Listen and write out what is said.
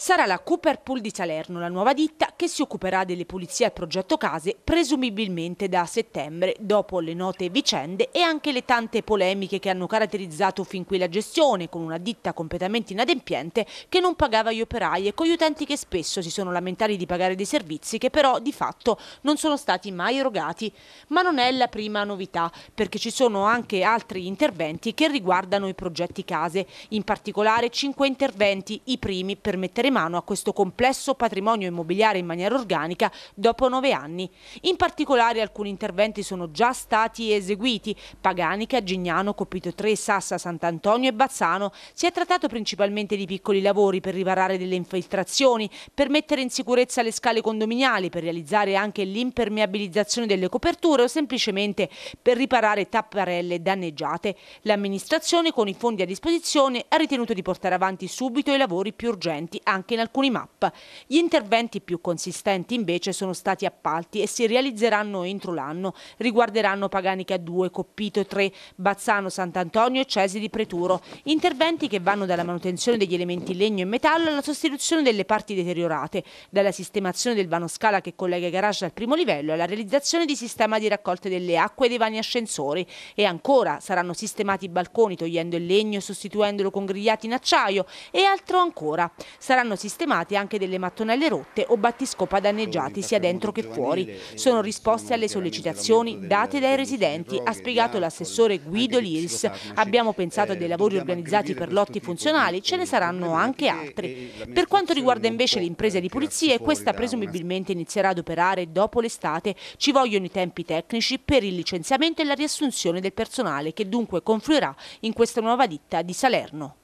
Sarà la Cooper Pool di Salerno, la nuova ditta che si occuperà delle pulizie al progetto case presumibilmente da settembre, dopo le note vicende e anche le tante polemiche che hanno caratterizzato fin qui la gestione, con una ditta completamente inadempiente che non pagava gli operai e con gli utenti che spesso si sono lamentati di pagare dei servizi che però di fatto non sono stati mai erogati. Ma non è la prima novità, perché ci sono anche altri interventi che riguardano i progetti case, in particolare cinque interventi, i primi per mettere mano a questo complesso patrimonio immobiliare in maniera organica dopo nove anni. In particolare alcuni interventi sono già stati eseguiti. Paganica, Gignano, Copito 3, Sassa, Sant'Antonio e Bazzano. Si è trattato principalmente di piccoli lavori per riparare delle infiltrazioni, per mettere in sicurezza le scale condominiali, per realizzare anche l'impermeabilizzazione delle coperture o semplicemente per riparare tapparelle danneggiate. L'amministrazione con i fondi a disposizione ha ritenuto di portare avanti subito i lavori più urgenti, anche anche in alcuni map. Gli interventi più consistenti invece sono stati appalti e si realizzeranno entro l'anno. Riguarderanno Paganica 2, Coppito 3, Bazzano, Sant'Antonio e Cesi di Preturo. Interventi che vanno dalla manutenzione degli elementi legno e metallo alla sostituzione delle parti deteriorate, dalla sistemazione del vano scala che collega i garage al primo livello alla realizzazione di sistema di raccolta delle acque e dei vani ascensori. E ancora saranno sistemati i balconi togliendo il legno e sostituendolo con grigliati in acciaio e altro ancora. Saranno saranno sistemati anche delle mattonelle rotte o battiscopa danneggiati sia dentro che fuori. Sono risposte alle sollecitazioni date dai residenti, ha spiegato l'assessore Guido Liris. Abbiamo pensato a dei lavori organizzati per lotti funzionali, ce ne saranno anche altri. Per quanto riguarda invece l'impresa di pulizie, questa presumibilmente inizierà ad operare dopo l'estate. Ci vogliono i tempi tecnici per il licenziamento e la riassunzione del personale che dunque confluirà in questa nuova ditta di Salerno.